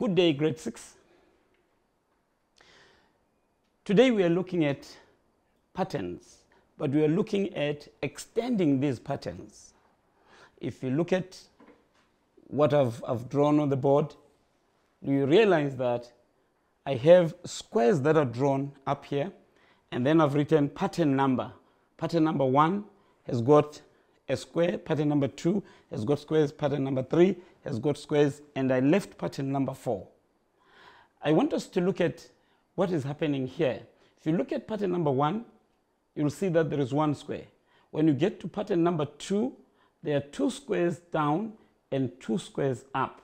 Good day, grade 6. Today we are looking at patterns, but we are looking at extending these patterns. If you look at what I've, I've drawn on the board, you realize that I have squares that are drawn up here, and then I've written pattern number. Pattern number one has got a square, pattern number two has got squares, pattern number three has got squares, and I left pattern number four. I want us to look at what is happening here. If you look at pattern number one, you'll see that there is one square. When you get to pattern number two, there are two squares down and two squares up.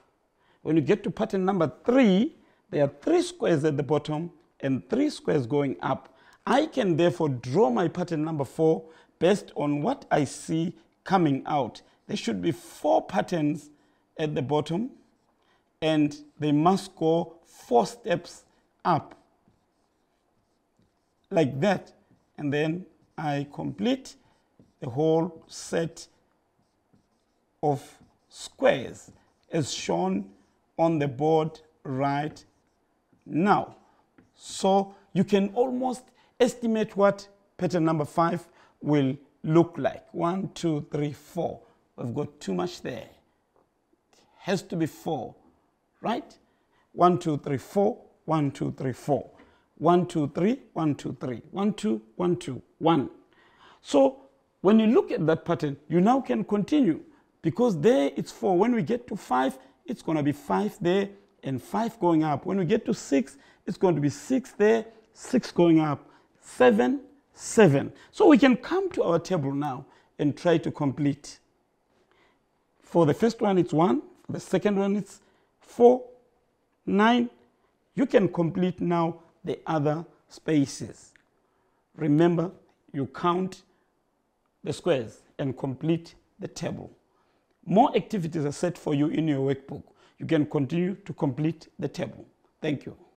When you get to pattern number three, there are three squares at the bottom and three squares going up. I can therefore draw my pattern number four based on what I see coming out. There should be four patterns at the bottom and they must go four steps up like that and then I complete the whole set of squares as shown on the board right now. So you can almost estimate what pattern number five will look like. One, two, three, four. We've got too much there. It has to be four, right? One, two, three, four. One, two, three, four. One, two, three. One, two, three. One, two, one, two, one. So when you look at that pattern, you now can continue because there it's four. When we get to five, it's going to be five there and five going up. When we get to six, it's going to be six there, six going up, seven, 7. So we can come to our table now and try to complete. For the first one, it's 1. For the second one, it's 4, 9. You can complete now the other spaces. Remember, you count the squares and complete the table. More activities are set for you in your workbook. You can continue to complete the table. Thank you.